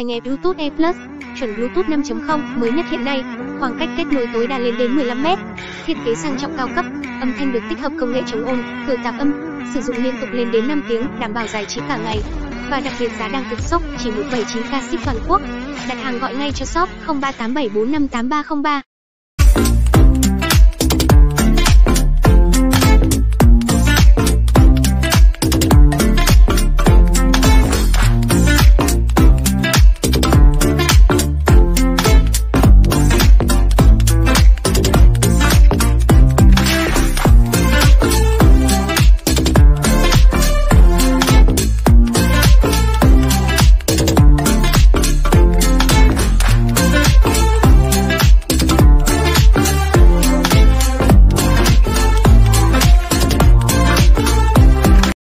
tai nghe Bluetooth E+, chuẩn Bluetooth 5.0 mới nhất hiện nay, khoảng cách kết nối tối đa lên đến 15 mét. Thiết kế sang trọng cao cấp, âm thanh được tích hợp công nghệ chống ồn, khử tạp âm, sử dụng liên tục lên đến 5 tiếng, đảm bảo giải trí cả ngày. Và đặc biệt giá đang cực sốc, chỉ 179k ship toàn quốc. Đặt hàng gọi ngay cho shop 0387458303.